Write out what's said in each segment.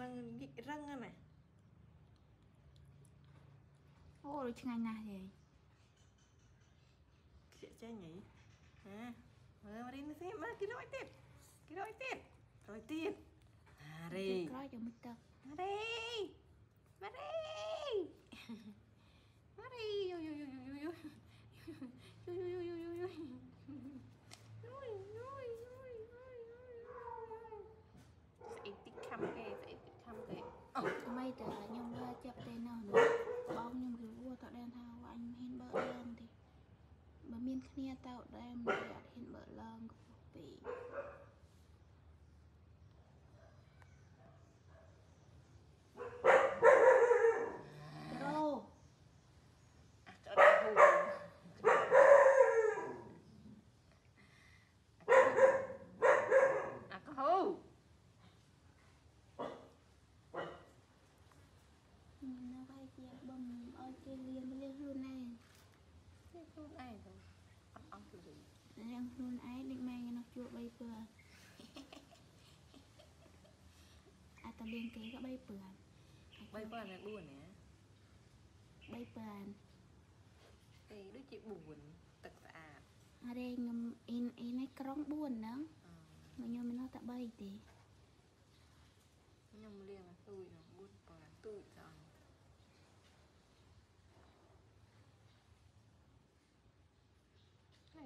នឹងញិចរឹងហ្នឹងណាអូដូចឆ្ងាញ់ណាស់ទេខ្ជិះចេញហីហាមើលរីននេះមើលគេរយទៀតគេរយទៀតរយទៀតហារី អូថ្មីតើខ្ញុំលើចាប់ទេណោះបងខ្ញុំរវល់តដែនថាអញមិនហ៊ានបើកឡើងទេបើមានគ្នាតើដែរមិនអត់ហ៊ានបើកឡើងខ្ពស់ពេករោ អាចអត់ហូរអាកហូ នៅហើយ ជាបំឲ្យគេលៀនលៀនខ្លួនឯងនេះខ្លួនឯងទៅអត់អស់ទៅវិញរៀងខ្លួនឯងដូចម៉ែងនោះជួប3ពើអាចតលៀងគេក៏3ពើបីប៉ុណ្ណឹង4ណា3ពើអេដូចជា4ទឹកស្អាតអរេខ្ញុំអ៊ីនអ៊ីននេះក្រុង4ហ្នឹងមកខ្ញុំមានតែ3ទេខ្ញុំលៀងអាទួយនោះ4ប៉ុណ្ណឹងទួយសោះ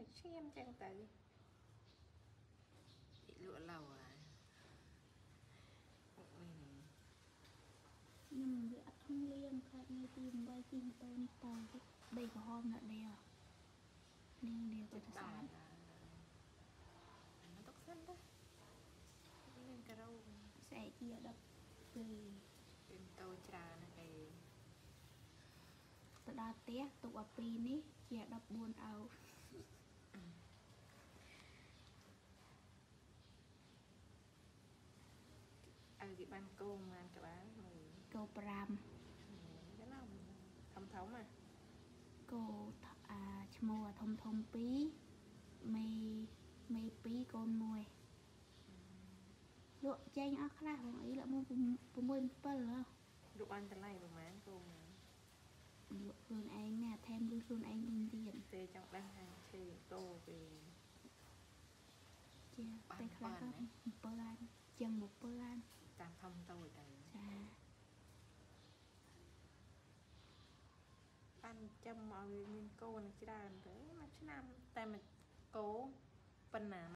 ឲ្យឈាមចឹងទៅពីលក់ឡៅហើយអូយនេះខ្ញុំវាអត់ធំលៀងខែថ្ងៃទី8ទី7នេះតទៀតដេកក្រហមនៅដេលនេះដេលទៅស្អាតអាទុកសិនទៅលេងការ៉ូស្អែកជាដល់ពេលពីតូចច្រើនណាគេទៅដល់ផ្ទះទុកឲ្យ2នេះជា14អោ បានគោងបានក្បាលមើលគោ5ចឹងណាធំធំอ่ะគោអាឈ្មោះអាធំធំ2មេមេ2កូន1លក់ចេញអស់ខ្លះបងអីលក់មក6 7ហ៎រូបបានតម្លៃប្រហែលគោងលក់ខ្លួនឯងណាថែមលុយខ្លួនឯងវិញទៀតទេចង់ដឹងថាឈឺគោគេចាតែខ្លះក៏7ឡានជាង7ឡាន តាមធំតូចទៅ ចា បាន ចាំឲ្យវាមានគោនឹងច្រើនទៅមួយឆ្នាំតែមួយគោប៉ុណ្ណា